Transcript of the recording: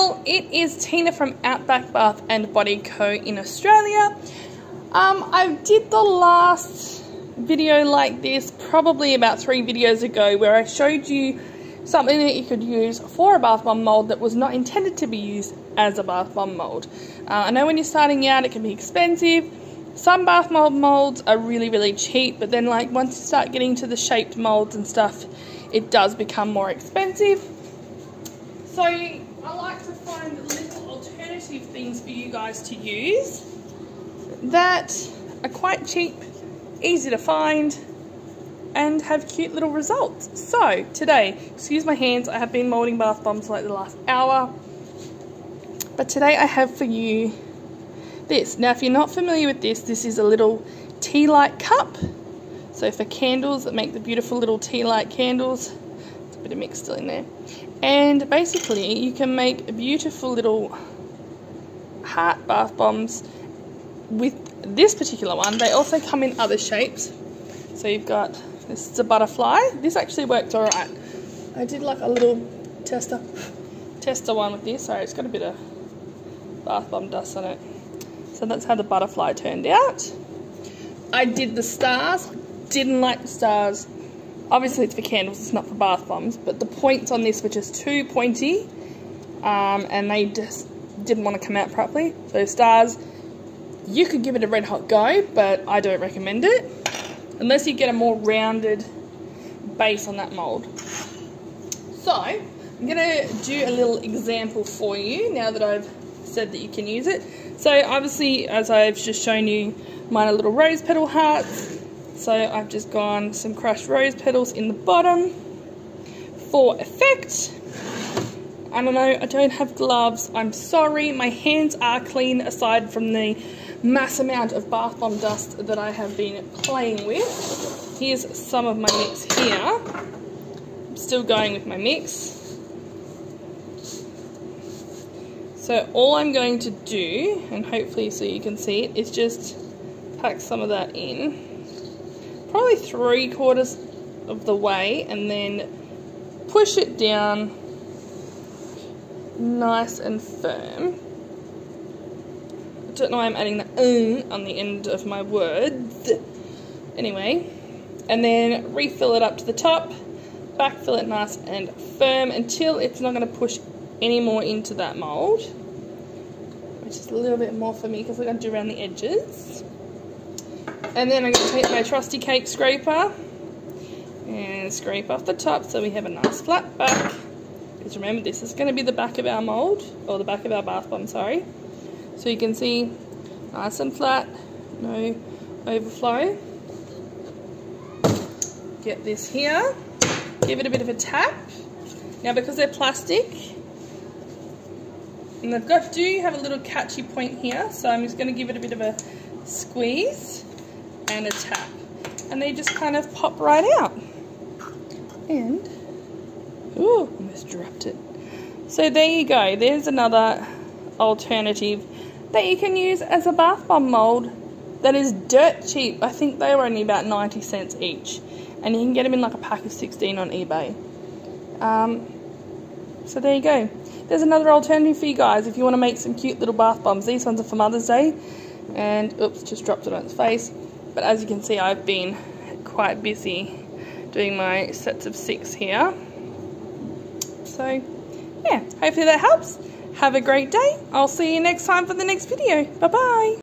channel. It is Tina from Outback Bath and Body Co. in Australia. Um, I did the last video like this probably about three videos ago where I showed you something that you could use for a bath bomb mold that was not intended to be used as a bath bomb mold. Uh, I know when you're starting out it can be expensive. Some bath bomb molds are really really cheap but then like once you start getting to the shaped molds and stuff it does become more expensive. So I like to find little for you guys to use that are quite cheap, easy to find, and have cute little results. So today, excuse my hands, I have been moulding bath bombs like the last hour. But today I have for you this. Now if you're not familiar with this, this is a little tea light cup. So for candles that make the beautiful little tea light candles, it's a bit of mix still in there. And basically, you can make a beautiful little heart bath bombs with this particular one. They also come in other shapes. So you've got, this is a butterfly. This actually worked alright. I did like a little tester, tester one with this. Sorry, it's got a bit of bath bomb dust on it. So that's how the butterfly turned out. I did the stars. Didn't like the stars obviously it's for candles, it's not for bath bombs, but the points on this were just too pointy, um, and they just didn't want to come out properly. So stars, you could give it a red hot go, but I don't recommend it, unless you get a more rounded base on that mould. So, I'm going to do a little example for you, now that I've said that you can use it. So obviously, as I've just shown you, mine are little rose petal hearts, so I've just gone some crushed rose petals in the bottom for effect. I don't know, I don't have gloves. I'm sorry, my hands are clean aside from the mass amount of bath bomb dust that I have been playing with. Here's some of my mix here. I'm still going with my mix. So all I'm going to do, and hopefully so you can see it, is just pack some of that in probably three quarters of the way and then push it down nice and firm. I don't know why I'm adding the um on the end of my words. Anyway, and then refill it up to the top, backfill it nice and firm until it's not going to push any more into that mould, which is a little bit more for me because I'm going to do around the edges. And then I'm going to take my trusty cake scraper and scrape off the top so we have a nice flat back. Because remember, this is going to be the back of our mould, or the back of our bath bomb, sorry. So you can see nice and flat, no overflow. Get this here, give it a bit of a tap. Now because they're plastic, and they've got do have a little catchy point here, so I'm just going to give it a bit of a squeeze and a tap. And they just kind of pop right out. And, ooh, almost dropped it. So there you go. There's another alternative that you can use as a bath bomb mold that is dirt cheap. I think they were only about 90 cents each. And you can get them in like a pack of 16 on eBay. Um, so there you go. There's another alternative for you guys if you want to make some cute little bath bombs. These ones are for Mother's Day. And, oops, just dropped it on its face. But as you can see, I've been quite busy doing my sets of six here. So, yeah, hopefully that helps. Have a great day. I'll see you next time for the next video. Bye-bye.